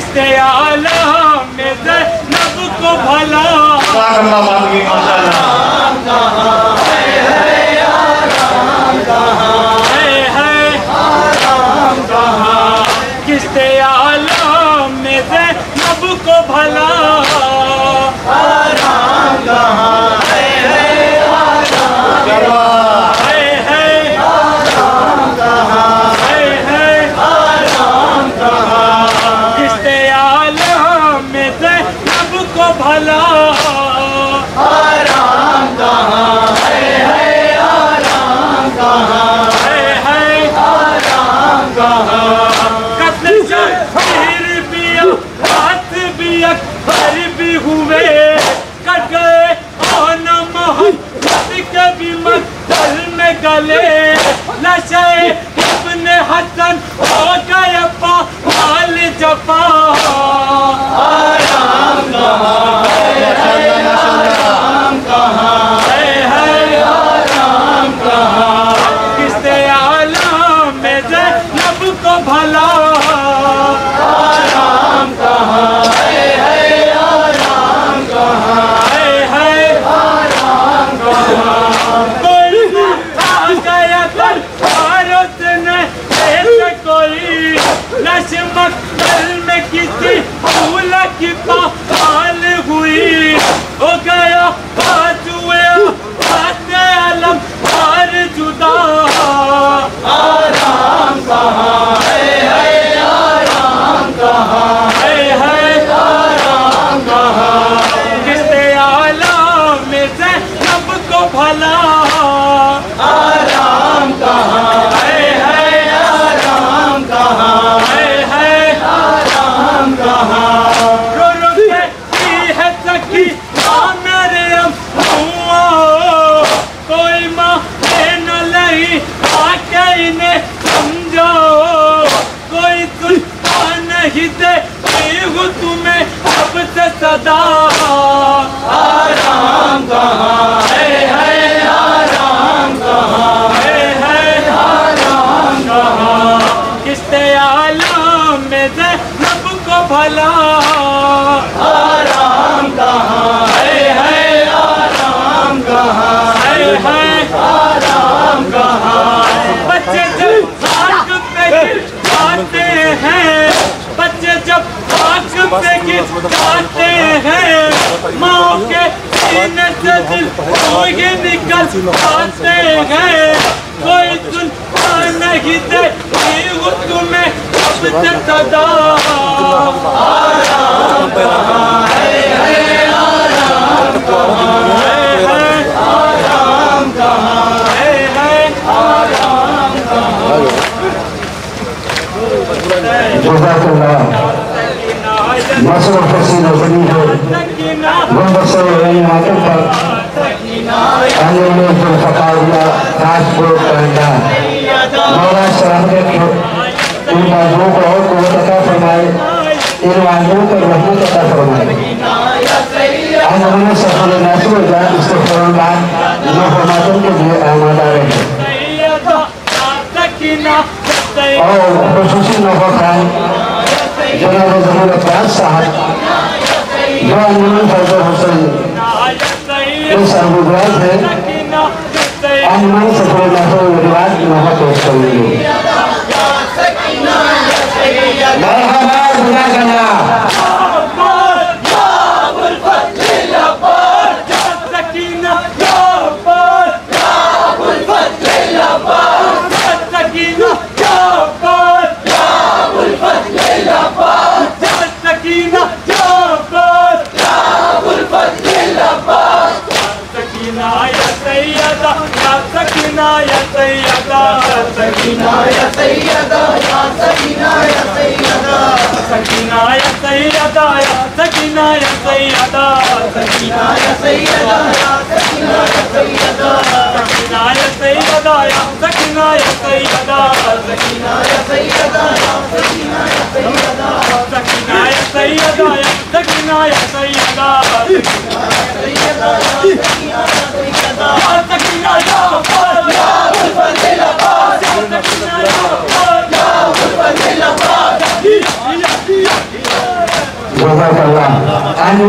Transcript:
کشتے عالم میں زینب کو بھلا۔ ماشاءاللہ۔ بھی ہوئے کٹ گئے آن محمد کے بھی مقتل میں گلے۔ نشے ابن حسن ہو گئے پال جفا ہے ہے کستے عالم میں زینب کو بھلا ہے ہے کوئی آ گیا کر بھارت نے ایسے کوئی نش مقتل میں کسی پھول کی پال ہوئی ہو گیا بازوے ہاتھ علم ہر جدا ہے ہے کسے عالم میں زینب کو بھلا ہے ہے ہے ہے رو رو کہتی ہے سکی ماں میرے اموا کوئی ماں نہ لئی آ کے انہیں سمجھو کوئی سلطان نہیں دے ہوں تمہیں اب سے صدا ہے ہے کشتے عالم میں زینب کو بھلا ہے ہے ہے ہے بچے جب آگ پہ گر جاتے ہیں بچے جب آگ ہیں ماں کے سینے سے دل کوئی نکل آتے ہیں کوئی سلطان نہیں دے ہوں تمہیں اب سے صدا ہے ہے جزاک اللہ فصیل و زمین ہے گنبر سے یعنی ماتم پر آنے میں جو فقاریہ راج پور کرندہ مولا سلامت کو ان بازوں کو اور قوت عطا فرمائے، ان بازوں پر رحمت عطا فرمائے۔ آج ہم نے سفر ناصر و جان استغفر اللہ جو فرماتوں کے لیے آمادہ رہے۔ ہیں اور خصوصی نوبہ خان صاحب جو انجمن فرد حسن کے سربراہ ہیں۔ انجمن سفر اللہ و روایت نوبہ پیش کریں گے سكينة يا عباس يا أبو الفضل العباس يا سكينة يا سيدة يا سكينة يا سيدة يا سكينة يا سيدة يا سكينة يا سيدة سكينة يا سيدة يا سكينة يا سيدة سكينة يا سيدة سكينة يا سيدة سكينة يا سيدة سكينة يا سيدة سكينة يا سيدة يا سكينة يا سيدة يا سيدا يا سيدا يا سيدا يا سيدا يا فضيله باسي يا فضيله يا فضيله باسي لوقا الله انو